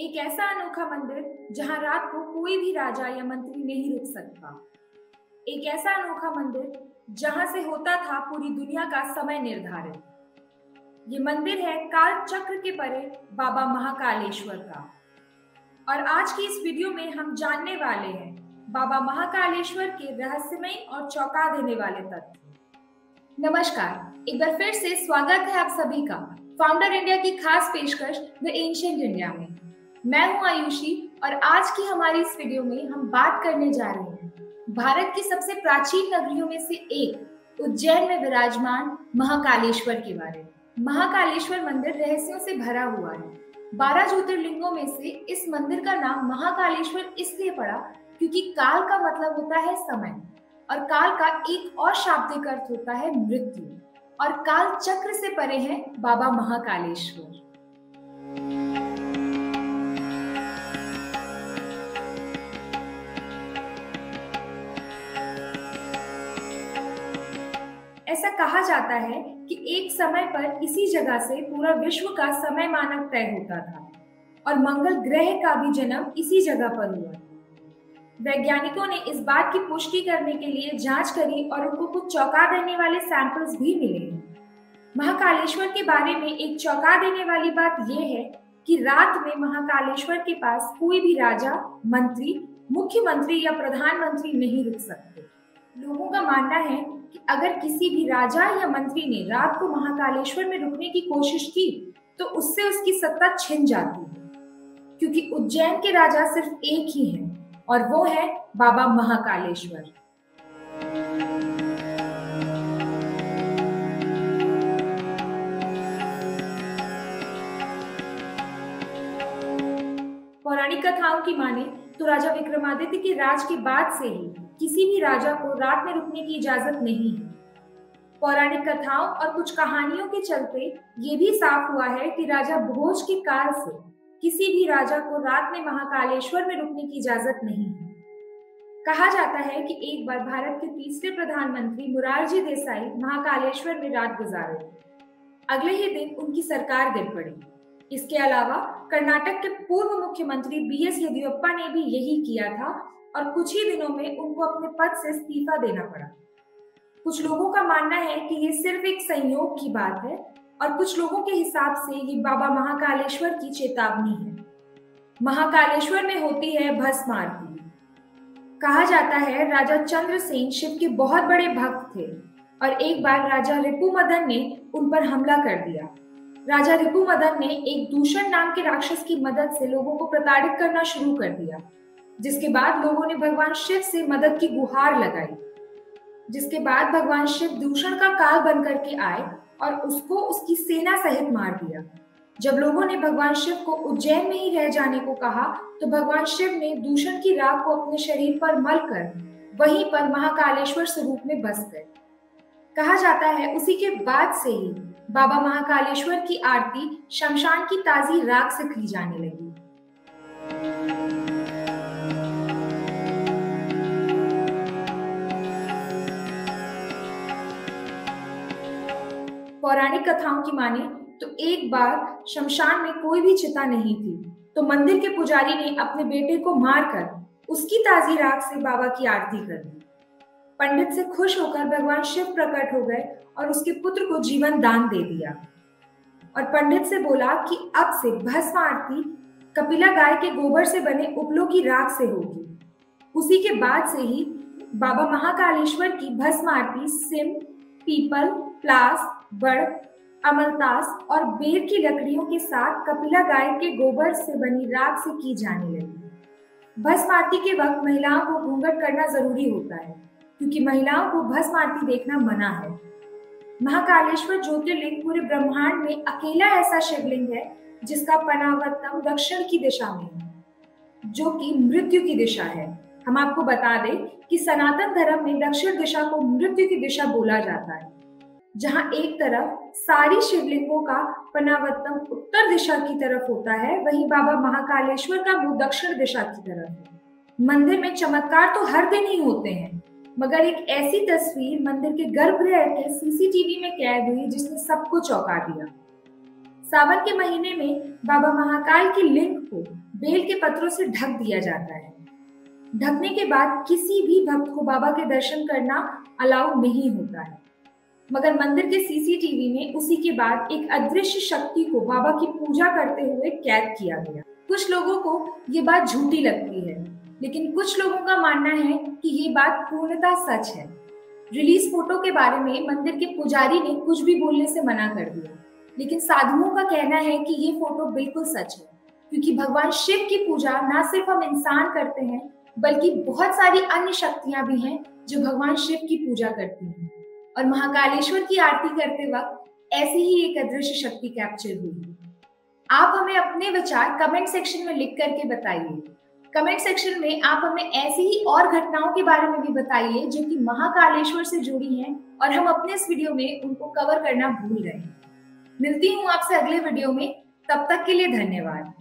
एक ऐसा अनोखा मंदिर जहाँ रात को कोई भी राजा या मंत्री नहीं रुक सकता। एक ऐसा अनोखा मंदिर जहाँ से होता था पूरी दुनिया का समय निर्धारित। ये मंदिर है काल चक्र के परे बाबा महाकालेश्वर का। और आज की इस वीडियो में हम जानने वाले हैं बाबा महाकालेश्वर के रहस्यमय और चौंका देने वाले तथ्य नमस्कार, एक बार फिर से स्वागत है आप सभी का। फाउंडर इंडिया की खास पेशकश द एंशियंट इंडिया में। मैं हूँ आयुषी और आज की हमारी इस वीडियो में हम बात करने जा रहे हैं। भारत की सबसे प्राचीन नगरियों में से एक उज्जैन में विराजमान महाकालेश्वर के बारे में। महाकालेश्वर मंदिर रहस्यों से भरा हुआ है। बारह ज्योतिर्लिंगों में से इस मंदिर का नाम महाकालेश्वर इसलिए पड़ा क्योंकि काल का मतलब होता है समय और काल का एक और शाब्दिक अर्थ होता है मृत्यु और काल चक्र से परे हैं बाबा महाकालेश्वर। ऐसा कहा जाता है कि एक समय पर इसी जगह से पूरा विश्व का समय मानक तय होता था और मंगल ग्रह का भी जन्म इसी जगह पर हुआ। वैज्ञानिकों ने इस बात की पुष्टि करने के लिए जाँच करी और उनको कुछ चौंका देने वाले सैंपल्स भी मिले। महाकालेश्वर के बारे में एक चौंका देने वाली बात यह है कि रात में महाकालेश्वर के पास कोई भी राजा, मंत्री, मुख्यमंत्री या प्रधानमंत्री नहीं रुक सकते। लोगों का मानना है कि अगर किसी भी राजा या मंत्री ने रात को महाकालेश्वर में रुकने की कोशिश की तो उससे उसकी सत्ता छिन जाती है। क्योंकि उज्जैन के राजा सिर्फ़ एक ही है, और वो है बाबा महाकालेश्वर। पौराणिक कथाओं की माने तो राजा विक्रमादित्य के राज के बाद से ही किसी भी राजा को रात में रुकने की इजाज़त नहीं है। पौराणिक कथाओं और कुछ कहानियों के चलते ये भी साफ़ हुआ है कि राजा भोज के काल से किसी भी राजा को रात में महाकालेश्वर में रुकने की इजाज़त नहीं है। कहा जाता है कि एक बार भारत के तीसरे प्रधानमंत्री मुरारजी देसाई महाकालेश्वर में रात गुजारे। अगले ही दिन उनकी सरकार गिर पड़ी। इसके अलावा कर्नाटक के पूर्व मुख्यमंत्री बी एस येदियुरप्पा ने भी यही किया था और कुछ ही दिनों में उनको अपने पद से इस्तीफा देना पड़ा। कुछ लोगों का मानना है कि ये सिर्फ़ एक संयोग की बात है और कुछ लोगों के हिसाब से ये बाबा महाकालेश्वर की चेतावनी है। महाकालेश्वर में होती है भस्म आरती। कहा जाता है, राजा चंद्रसेन शिव के बहुत बड़े भक्त थे और एक बार राजा रिपु मदन ने उन पर हमला कर दिया। राजा रिपु मदन ने एक दूषण नाम के राक्षस की मदद से लोगों को प्रताड़ित करना शुरू कर दिया। जिसके बाद लोगों ने भगवान शिव से मदद की गुहार लगाई। जिसके बाद भगवान शिव दूषण का काल बन करके आए और उसको उसकी सेना सहित मार दिया। जब लोगों ने भगवान शिव को उज्जैन में ही रह जाने को कहा तो भगवान शिव ने दूषण की राख को अपने शरीर पर मल कर वहीं पर महाकालेश्वर स्वरूप में बस गए। कहा जाता है, उसी के बाद से ही बाबा महाकालेश्वर की आरती, शमशान की ताजी राख से की जाने लगी। पौराणिक कथाओं की माने तो एक बार शमशान में कोई भी चिता नहीं थी। तो मंदिर के पुजारी ने अपने बेटे को मारकर उसकी ताजी राख से बाबा की आरती कर दी। पंडित से खुश होकर भगवान शिव प्रकट हो गए और उसके पुत्र को जीवन दान दे दिया। और पंडित से बोला कि अब से भस्म आरती कपिला गाय के गोबर से बने उपलों की राख से होगी। उसी के बाद से ही बाबा महाकालेश्वर की भस्म आरती सिम, पीपल, प्लास बड़ अमलतास और बेर की लकड़ियों के साथ कपिला गाय के गोबर से बनी राख से की जाने लगी। भस्म आरती के वक्त महिलाओं को घूंघट करना ज़रूरी होता है, क्योंकि महिलाओं को भस्म आरती देखना मना है। महाकालेश्वर ज्योतिर्लिंग पूरे ब्रह्मांड में अकेला ऐसा शिवलिंग है, जिसका पनावत्तम दक्षिण की दिशा में है, जो कि मृत्यु की दिशा है। हम आपको बता दें कि सनातन धर्म में दक्षिण दिशा को मृत्यु की दिशा बोला जाता है। जहाँ एक तरफ़ सारी शिवलिंगों का पनावत्तम उत्तर दिशा की तरफ़ होता है, वहीं बाबा महाकालेश्वर का मुँह दक्षिण दिशा की तरफ़ है। मंदिर में चमत्कार तो हर दिन ही होते हैं, मगर एक ऐसी तस्वीर मंदिर के गर्भगृह के सीसीटीवी में कैद हुई जिसने सबको चौंका दिया। सावन के महीने में बाबा महाकाल की लिंग को बेल के पत्रों से ढक दिया जाता है। ढकने के बाद किसी भी भक्त को बाबा के दर्शन करना अलाउ नहीं होता है। मगर मंदिर के सीसीटीवी में उसी के बाद एक अदृश्य शक्ति को बाबा की पूजा करते हुए कैद किया गया। कुछ लोगों को ये बात झूठी लगती है, लेकिन कुछ लोगों का मानना है कि ये बात पूर्णतः सच है। रिलीज़ फ़ोटो के बारे में मंदिर के पुजारी ने कुछ भी बोलने से मना कर दिया। लेकिन साधुओं का कहना है कि ये फ़ोटो बिल्कुल सच है, क्योंकि भगवान शिव की पूजा न सिर्फ़ हम इंसान करते हैं, बल्कि बहुत सारी अन्य शक्तियाँ भी हैं जो भगवान शिव की पूजा करती हैं। और महाकालेश्वर की आरती करते वक्त ऐसी ही एक अदृश्य शक्ति कैप्चर हुई। आप हमें अपने विचार कमेंट सेक्शन में लिख करके बताइए। कमेंट सेक्शन में आप हमें ऐसी ही और घटनाओं के बारे में भी बताइए जो कि महाकालेश्वर से जुड़ी हैं और हम अपने इस वीडियो में उनको कवर करना भूल गए मिलती हूँ आपसे अगले वीडियो में। तब तक के लिए धन्यवाद।